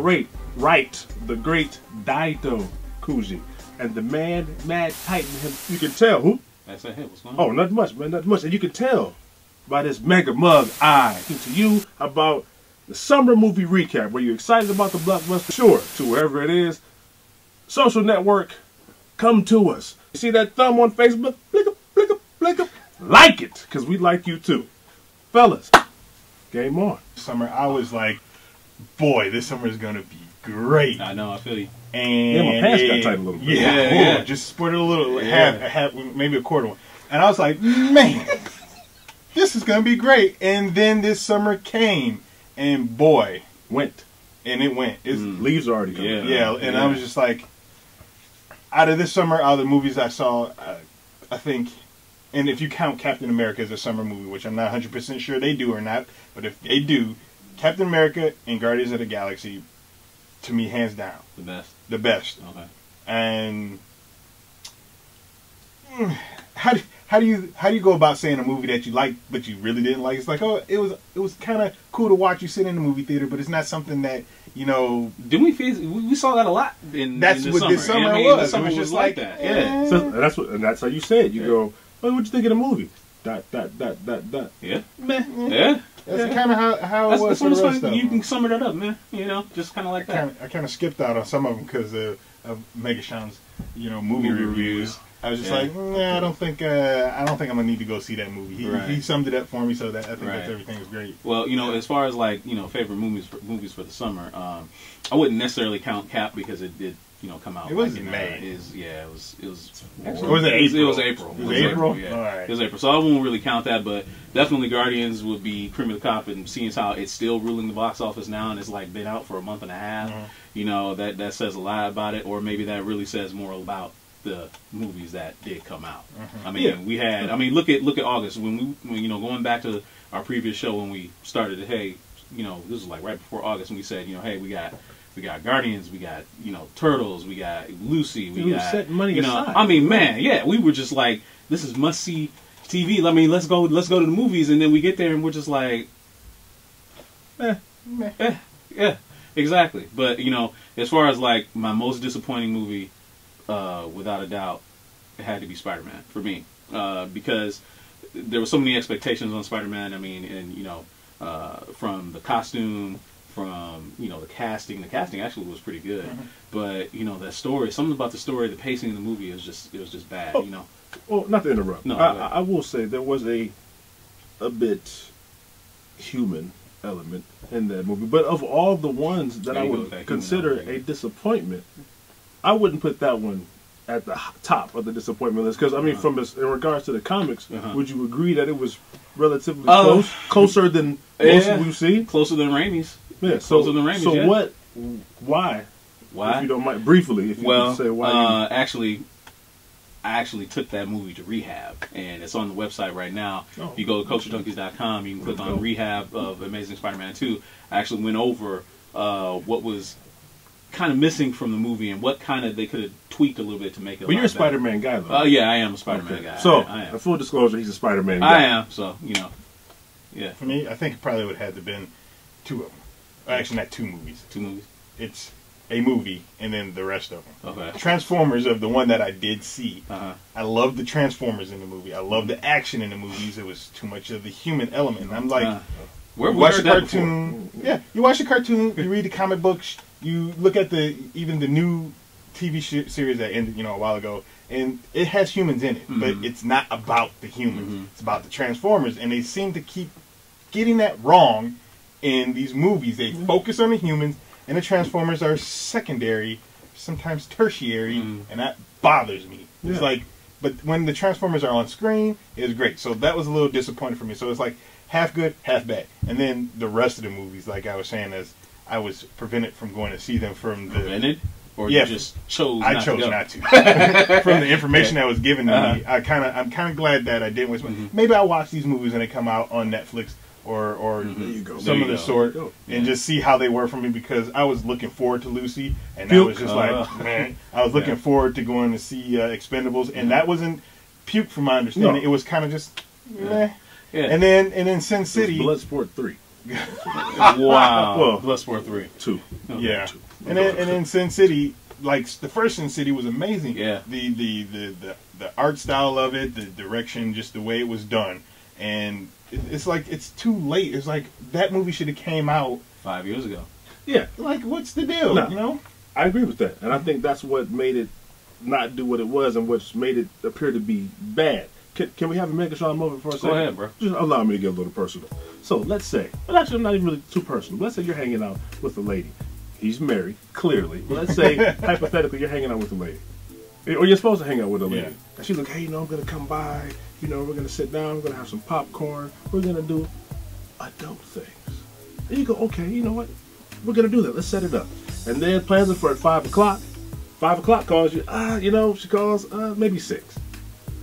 rate, right, the great Daito Kuji. And the man, Mad Titan, him, you can tell, who? That's a hit. What's going Oh, not much, man, not much. And you can tell by this mega mug eye to you about the summer movie recap. Were you excited about the blockbuster? Sure, to wherever it is. Social network, come to us. You see that thumb on Facebook? Blick up, blick up, blick up. Like it, because we like you too. Fellas, game on. Summer, I was like, boy, this summer is gonna be great. I know. I feel you. And Yeah, my pants got tight a little bit. Yeah, Yeah, yeah, yeah. just sport it a little, Yeah. half, half, maybe a quarter one. And I was like, man, this is gonna be great. And then this summer came, and boy, Went. and it went. It's, Mm. Leaves are already coming. Yeah. yeah, and I was just like, out of this summer, out of the movies I saw, uh, I think, and if you count Captain America as a summer movie, which I'm not 100 percent sure they do or not, but if they do, Captain America and Guardians of the Galaxy, to me, hands down, The best. the best. Okay. And mm, how do how do you how do you go about saying a movie that you like but you really didn't like? It's like oh, it was it was kind of cool to watch you sit in the movie theater, but it's not something that you know. Didn't we feel? We we saw that a lot in. That's in what summer. this summer I mean, was. The It summer was was, just like, like, that. Yeah. So that's what and that's how you say it. You go, oh, what'd you think of the movie? Dot dot dot dot dot. Yeah. Meh. Yeah. That's kind of how how That's, it was that's for what the it's rest of You can sum it up, man. You know, just kind of like that. Kinda, I kind of skipped out on some of them because of, of Megashaun's, you know, movie, Movie reviews. reviews. I was just Yeah. like, nah, I don't think, uh, I don't think I'm gonna need to go see that movie. He, Right. he summed it up for me, so that I think that's everything was great. Well, you know, as far as like you know, favorite movies for, movies for the summer, um, I wouldn't necessarily count Cap because it did you know come out. It was like, in in, May. Uh, is yeah, it was it was. Or was it It was, April? April. It was April? Yeah, All right. it was April. So I won't really count that, but definitely Guardians would be cream of the crop, and seeing as how it's still ruling the box office now, and it's like been out for a month and a half. Mhm. You know that that says a lot about it, or maybe that really says more about the movies that did come out. Mhm. I mean, Yeah. we had. I mean, look at look at August when we, when, you know, going back to our previous show when we started. Hey, you know, this was like right before August, and we said, you know, hey, we got we got Guardians, we got you know Turtles, we got Lucy, we You got setting money you know. aside. I mean, man, yeah, we were just like, this is must see TV. I mean, let's go, let's go to the movies, and then we get there and we're just like, eh, Meh. yeah, yeah, exactly. But you know, as far as like my most disappointing movie, uh, without a doubt, it had to be Spider Man for me uh, because there were so many expectations on Spider Man. I mean, and you know, uh, from the costume, from you know the casting. The casting actually was pretty good, Mhm. but you know the story, something about the story, the pacing of the movie is just it was just bad. Oh. You know, Well, not to interrupt. No, I. I I will say there was a a bit human element in that movie, but of all the ones that There I would with that human consider a disappointment, I wouldn't put that one at the top of the disappointment list because I mean, Uh-huh. from in regards to the comics, Uh-huh. would you agree that it was relatively Uh, close, closer than most yeah. we've seen? closer than Raimi's. Yeah. So, Closer than Raimi's, so yeah. what? Why? Why? If you don't mind, briefly, if you well, say why. uh, actually, I actually took that movie to rehab, and it's on the website right now. you, If you go to culturejunkies.com, you can click on rehab of Amazing Spider-Man 2. I actually went over uh, what was kind of missing from the movie and what kind of they could have tweaked a little bit to make it. but you're a lot better. Spider-Man guy, though. Uh, yeah, I am a Spider-Man Okay. guy. So, I, I am. full disclosure, he's a Spider-Man guy. I am. So you know, yeah, For me, I think it probably would have had to been two of them. Actually, not two movies. two movies. It's a movie and then the rest of them. Okay. Transformers of the one that I did see. Uh huh. I love the Transformers in the movie. I love the action in the movies. It was too much of the human element. And I'm like, Uh, where you watch heard the that before. cartoon. Yeah, you watch the cartoon. You read the comic books. You look at the even the new TV sh- series that ended, you know, a while ago, and it has humans in it, Mhm. but it's not about the humans. Mhm. It's about the Transformers, and they seem to keep getting that wrong in these movies. They focus on the humans, and the Transformers are secondary, sometimes tertiary, Mhm. and that bothers me. It's like, but when the Transformers are on screen, it's great. So that was a little disappointing for me. So it's like half good, half bad. And then the rest of the movies, like I was saying, as I was prevented from going to see them from the. Prevented, or Yeah. you just chose. I not chose to go? not to. from the information that was given to me, Uh-huh. I kind of, I'm kind of glad that I didn't waste. my Mhm. Maybe I'll watch these movies when they come out on Netflix or or Mhm. You go. some There of you the go. sort, There and Yeah. just see how they were for me because I was looking forward to Lucy, and I was just Uh. like, man, I was looking Yeah. forward to going to see uh, Expendables, and Yeah. that wasn't puke from my understanding. No. It was kind of just, Yeah. meh. Yeah. And then and then Sin It was City, Bloodsport 3. wow. Well- Bloodsport 3. Two. Yeah, Two. And then and then Sin City, like the first Sin City was amazing. Yeah. the the the the, the art style of it, the direction, just the way it was done, and it, it's like it's too late. It's like that movie should have came out. Five years ago. Yeah, Like, what's the deal? No. You know? I agree with that, and I think that's what made it not do what it was, and what's made it appear to be bad. Can, can we have a Megatron moment for a second? ahead, bro. Just allow me to get a little personal. So let's say, but actually, I'm not even really too personal. Let's say you're hanging out with a lady. He's married, clearly. Let's say hypothetically you're hanging out with a lady, or you're supposed to hang out with a lady, Yeah. and she's like, "Hey, you know, I'm gonna come by. You know, we're gonna sit down. We're gonna have some popcorn. We're gonna do adult things." And you go, "Okay, you know what? We're gonna do that. Let's set it up." And then plans it for at five o'clock. Five o'clock calls you. Ah, you know, she calls. Uh, maybe six.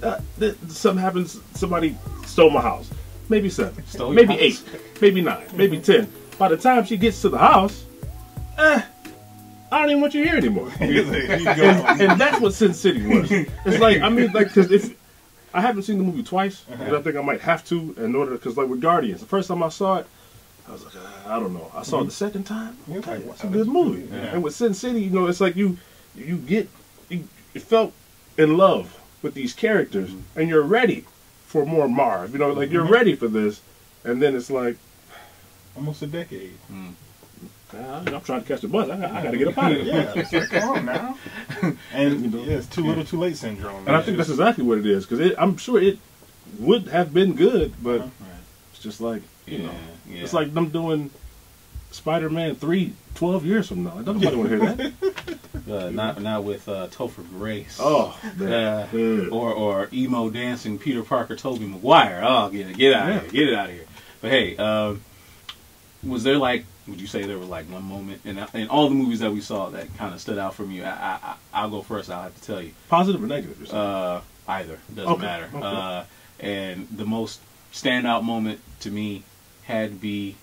Uh, th- something happens. Somebody stole my house. Maybe seven. Stole your maybe eight. Maybe nine. Maybe ten. By the time she gets to the house, eh, I don't even want you here anymore. You go. and that's what Sin City was. It's like I mean, like because if I haven't seen the movie twice, and I think I might have to in order because like with Guardians, the first time I saw it, I was like, uh, I don't know. I saw it the second time. You're like, It's a good movie. Yeah. And with Sin City, you know, it's like you you get you, you felt in love with these characters, and you're ready for more Marv. You know, like you're ready for this, and then it's like. Almost a decade. Uh, I'm trying to catch the bus. I, got- I got to get up out of here. Yeah, it's like, come on now. And You know? yeah, it's too little, too late syndrome. And I think that's exactly what it is because I'm sure it would have been good, but Uh-huh. it's just like you Yeah, know, yeah. it's like them doing Spider-Man 3 12 years from now. Like, nobody want to hear that. Uh, not not with uh, Topher Grace. Oh, Uh, man. Yeah. or or emo dancing Peter Parker, Tobey Maguire. Oh, get it, get out of here, get it out of here. But hey, um, was there like, would you say there was like one moment in in all the movies that we saw that kind of stood out from you? I, I, I I'll go first. I'll have to tell you. Positive or negative? Uh, either doesn't Okay, matter. okay. Uh, and the most standout moment to me had to be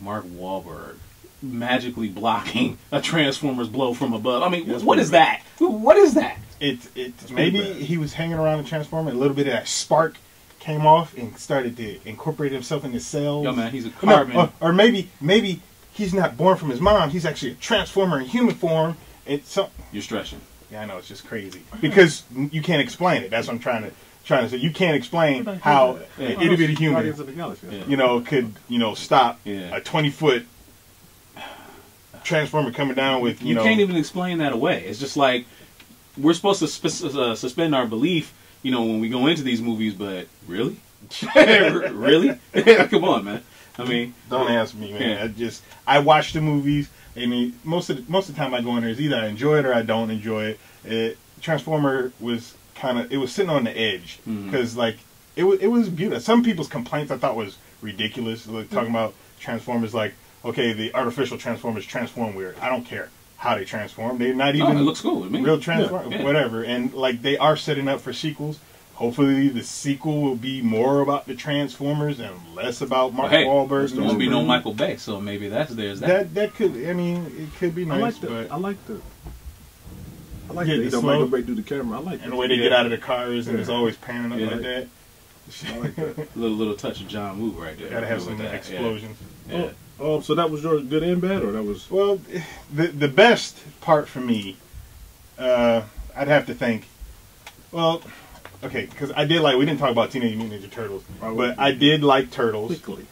Mark Wahlberg magically blocking a Transformers blow from above. I mean, That's what pretty that? What is that? it it maybe he was hanging around the transformer a little bit of that spark came off and started to incorporate himself into cells Yo, man, he's a No, carbon. or, or maybe maybe he's not born from his mom he's actually a transformer in human form it's some You're stretching. yeah i know it's just crazy because you can't explain it that's what i'm trying to trying to say you can't explain how Yeah. an itty bitty human Guardians of the Galaxy. Yeah. you know could you know stop Yeah. a 20 foot transformer coming down with you, You, know can't even explain that away. It's just like we're supposed to sp- uh, suspend our belief, you know, when we go into these movies. But really, really, come on, man. I mean, Don't ask me, man. Yeah. I just I watch the movies, and it, most of the, most of the time I go in there is either I enjoy it or I don't enjoy it. it Transformer was kind of it was sitting on the edge hmm. because like it was it was beautiful. Some people's complaints I thought was ridiculous, like talking hmm. about Transformers like okay the artificial Transformers transform weird. I don't care how they transform. They're not no, even it looks cool to me. real transform Yeah, yeah. whatever and like they are setting up for sequels hopefully the sequel will be more about the transformers and less about mark Well, hey, Wahlberg There won't be no Michael Bay, so maybe that's there's that. that that could i mean it could be nice. I nice like the. but I like the. I like Yeah, the, the you know, slow- Michael Bay do the camera. I like and the way they get out of the cars and it's always panning up Yeah. like that I like that. little little touch of John Woo right there. gotta have With some that, yeah. explosions Yeah. Oh, Oh, so that was your good and bad, or that was well the the best part for me uh i'd have to think well okay because i did like we didn't talk about teenage mutant ninja turtles but i did like turtles quickly.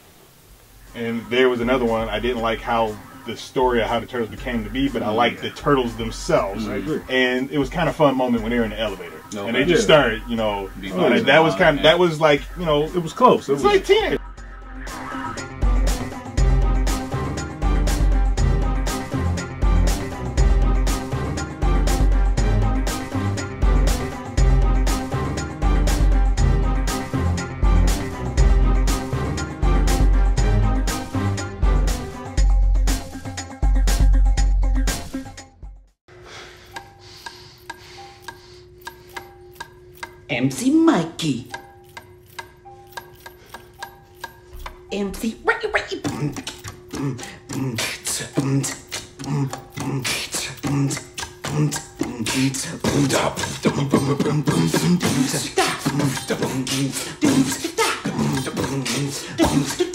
And there was another one. I didn't like how the story of how the turtles became to be, but I liked the turtles themselves. I agree. And it was kind of fun moment when they were in the elevator, No, and they just started, you know. That was kind of that was like you know, It was close. It was like teenage. MC Mikey. MC Ray Ray.